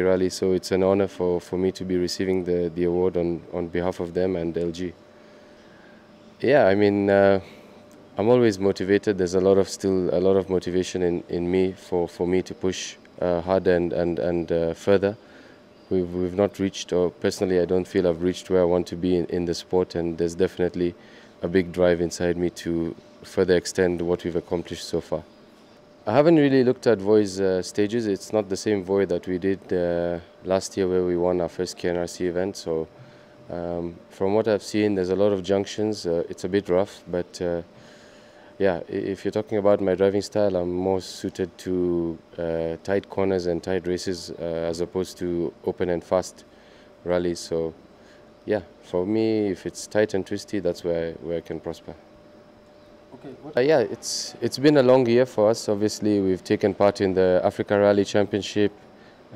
rally, so it's an honor for, for me to be receiving the, the award on, on behalf of them and LG. Yeah, I mean, uh, I'm always motivated. There's a lot of still a lot of motivation in, in me for, for me to push uh, harder and and and uh, further. We've we've not reached, or personally, I don't feel I've reached where I want to be in, in the sport, and there's definitely a big drive inside me to further extend what we've accomplished so far. I haven't really looked at Voi's uh, stages. It's not the same Voi that we did uh, last year where we won our first KNRC event. So um, from what I've seen, there's a lot of junctions. Uh, it's a bit rough, but uh, yeah, if you're talking about my driving style, I'm more suited to uh, tight corners and tight races uh, as opposed to open and fast rallies. So yeah, for me, if it's tight and twisty, that's where I, where I can prosper. Uh, yeah, it's it's been a long year for us. Obviously, we've taken part in the Africa Rally Championship.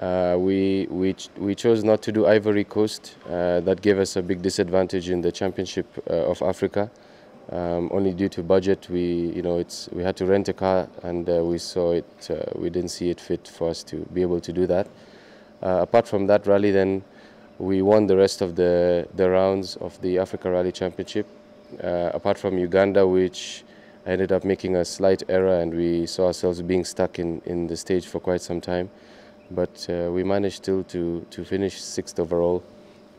Uh, we we ch we chose not to do Ivory Coast. Uh, that gave us a big disadvantage in the Championship uh, of Africa. Um, only due to budget, we you know it's we had to rent a car, and uh, we saw it. Uh, we didn't see it fit for us to be able to do that. apart from that rally, then we won the rest of the the rounds of the Africa Rally Championship. apart from Uganda, which ended up making a slight error and we saw ourselves being stuck in, in the stage for quite some time. But uh, we managed still to, to finish sixth overall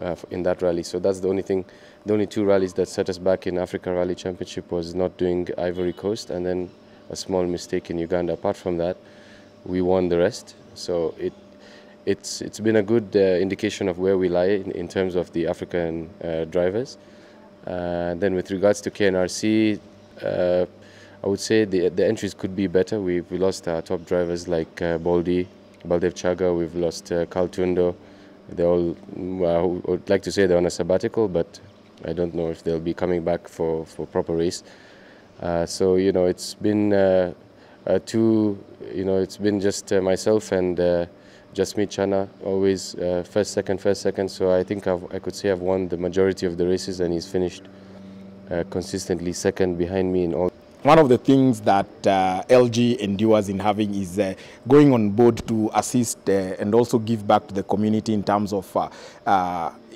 uh, in that rally. So that's the only thing, the only two rallies that set us back in Africa Rally Championship was not doing Ivory Coast and then a small mistake in Uganda. Apart from that, we won the rest. So it, it's, it's been a good uh, indication of where we lie in, in terms of the African uh, drivers. Uh, then with regards to KNRC, uh, I would say the the entries could be better. We we lost our top drivers like uh, Baldi, Baldev Chager. We've lost uh, Carl Tundo. They all well, I would like to say they're on a sabbatical, but I don't know if they'll be coming back for for proper race. Uh, so you know it's been uh, uh, two. You know it's been just uh, myself and. Jasmeet Chana, always first, second, first, second. So I think I've, I could say I've won the majority of the races, and he's finished consistently second behind me in all. One of the things that uh, LG endures in having is uh, going on board to assist uh, and also give back to the community in terms of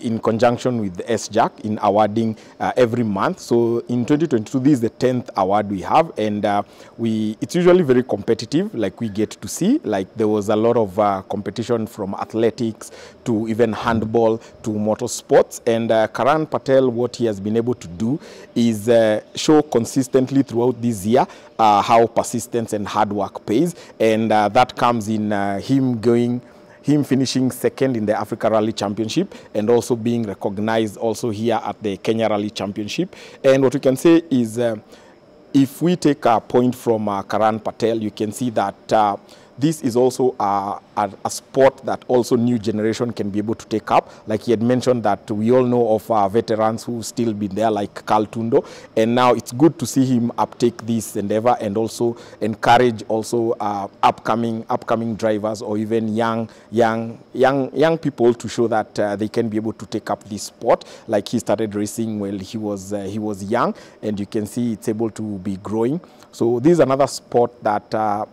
in conjunction with the SJAK in awarding uh, every month. So in 2022, this is the 10th award we have, and uh, we it's usually very competitive, like we get to see. Like there was a lot of uh, competition from athletics to even handball to motorsports, and uh, Karan Patel, what he has been able to do is uh, show consistently throughout this year uh, how persistence and hard work pays, and that comes in him going him finishing second in the Africa Rally Championship and also being recognized also here at the Kenya Rally Championship. And what we can say is uh, if we take a point from uh, Karan Patel, you can see that uh, this is also a, a, a, sport that also new generation can be able to take up. Like he had mentioned that we all know of uh, veterans who still been there like Carl Tundo. And now it's good to see him uptake this endeavor and also encourage also uh, upcoming upcoming drivers or even young young young young people to show that uh, they can be able to take up this sport. Like he started racing while he was uh, he was young and you can see it's able to be growing. So this is another sport that uh,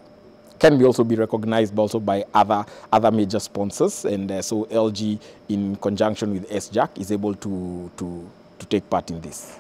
can be also be recognized also by other other major sponsors and uh, so LG in conjunction with SJAK is able to to to take part in this.